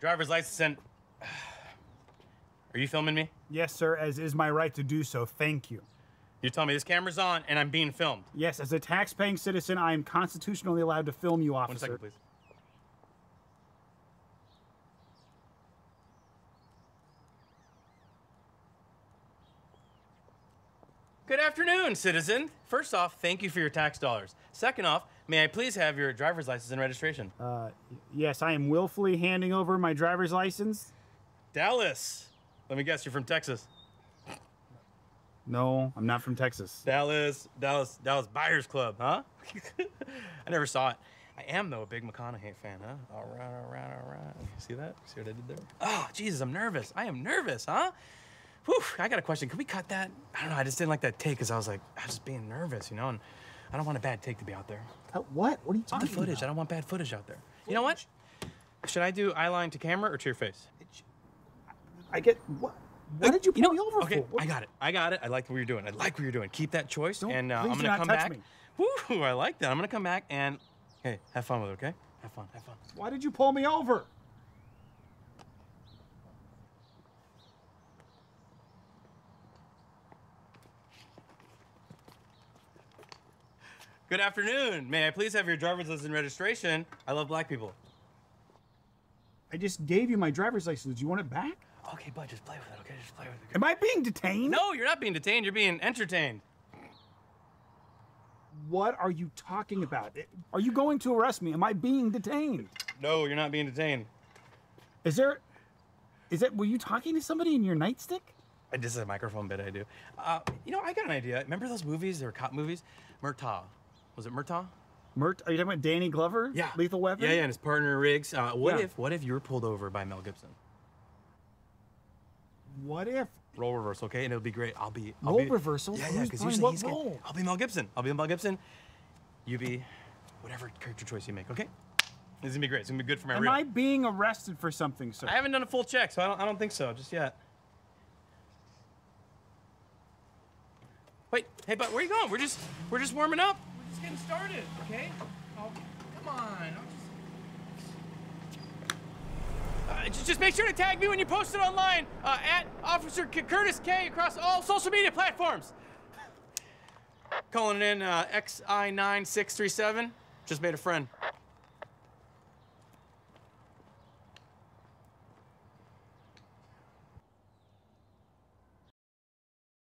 driver's license and. Are you filming me? Yes, sir, as is my right to do so. Thank you. You're telling me this camera's on and I'm being filmed. Yes, as a tax-paying citizen, I am constitutionally allowed to film you, officer. One second, please. Good afternoon, citizen. First off, thank you for your tax dollars. Second off, may I please have your driver's license and registration? Uh, yes, I am willfully handing over my driver's license. Dallas. Let me guess, you're from Texas. No, I'm not from Texas. Dallas, Dallas, Dallas Buyers Club, huh? I never saw it. I am though a big McConaughey fan, huh? All right, all right, all right. See that? See what I did there? Oh, Jesus, I'm nervous. I am nervous, huh? Whew, I got a question. Can we cut that? I don't know. I just didn't like that take because I was like, I was just being nervous, you know, and I don't want a bad take to be out there. Cut what? What are you talking the footage, I don't want bad footage out there. You know what? Should I do eye line to camera or to your face? I get what? What did you pull know, me over okay, for? What- I got it. I got it. I like what you're doing. I like what you're doing. Keep that choice, Don't- and uh, I'm gonna come touch back. me. Woo! I like that. I'm gonna come back and hey, have fun with it. Okay? Have fun. Have fun. Why did you pull me over? Good afternoon. May I please have your driver's license and registration? I love black people. I just gave you my driver's license. Do you want it back? Okay, bud, just play with it. Okay, just play with it. Am I being detained? No, you're not being detained. You're being entertained. What are you talking about? Are you going to arrest me? Am I being detained? No, you're not being detained. Is there? Is it? Were you talking to somebody in your nightstick? I This is a microphone bit I do. Uh, you know, I got an idea. Remember those movies? They were cop movies. Murtaugh. Was it Murtaugh? Mert? Are you talking about Danny Glover? Yeah. Lethal Weapon. Yeah, yeah, and his partner Riggs. Uh, what Yeah. if what if you were pulled over by Mel Gibson? What if? Role reversal, okay? And it'll be great. I'll be I'll Role be, reversal? Yeah, yeah, because usually what he's role? I'll be Mel Gibson. I'll be Mel Gibson. You be whatever character choice you make, okay? This is gonna be great. It's gonna be good for my Am reel. I being arrested for something, sir? I haven't done a full check, so I don't I don't think so just yet. Wait, hey, but where are you going? We're just we're just warming up. Just getting started, okay? Oh, come on. Just... Uh, just, make sure to tag me when you post it online uh, at Officer Curtis K across all social media platforms. Calling in uh, XI9637. Just made a friend.